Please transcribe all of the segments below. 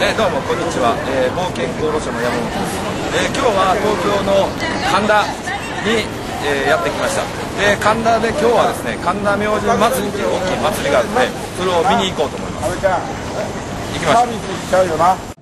えーどうもこんにちは、えー冒険航路所の山本です、えー今日は東京の神田に、えーやってきました。で神田で今日はですね神田明神祭りという大きい祭りがあるのでそれを見に行こうと思います。行きましょう。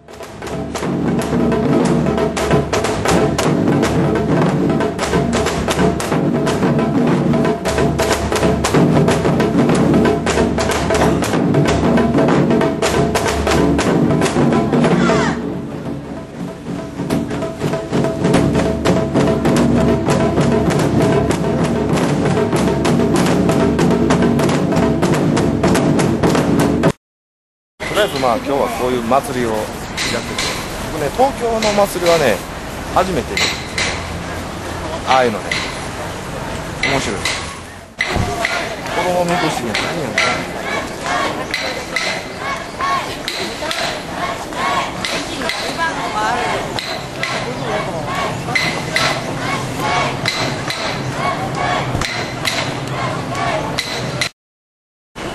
あえずまあ今日はこういう祭りをやってて。僕ね東京の祭りはね初めて見る。んですよああいうのね。面白い。です子供みこしね何やろな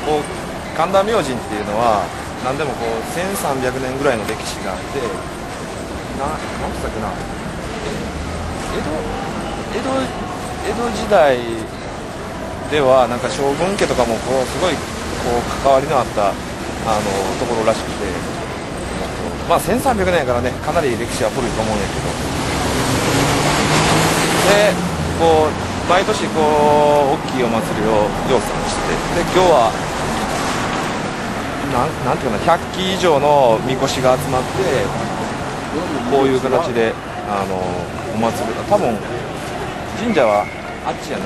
こう神田明神っていうのは何でもこう1300年ぐらいの歴史があってな何つったっけな。江戸江戸江戸時代ではなんか将軍家とかもこうすごいこう関わりのあったあのところらしくてまあ1300年やからねかなり歴史は古いと思うんやけど。でこう毎年こう大きいお祭りをようさんしてで今日はななんていうかな100基以上のみこしが集まってこういう形であのお祭り多分神社はあっちやね。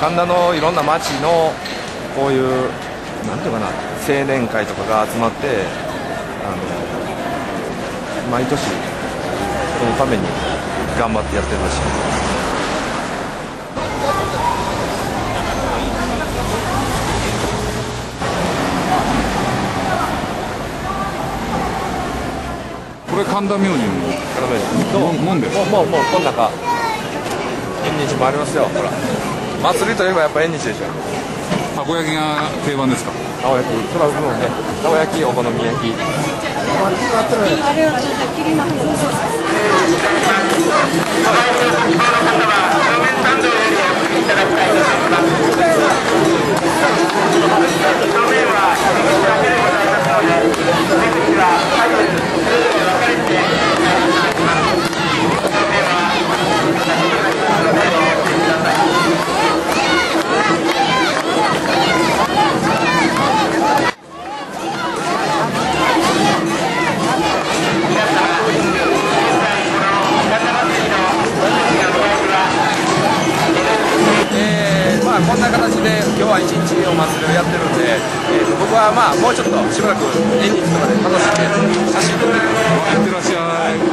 神田のいろんな町のこういうなんていうかな青年会とかが集まってあの毎年そのために頑張ってやってるらしい。これ神田明神どうもんですもうもうもうこの中縁日もありますよ。ほら。祭りといえばやっぱ縁日でしょ。たこ焼きが定番ですか？青焼きそらうどんね。青焼きお好み焼きえーますこんな形で今日は一日お祭りをやってるんで、えー僕はまあもうちょっとしばらく縁日とかで楽しんで写真撮っていってらっしゃい。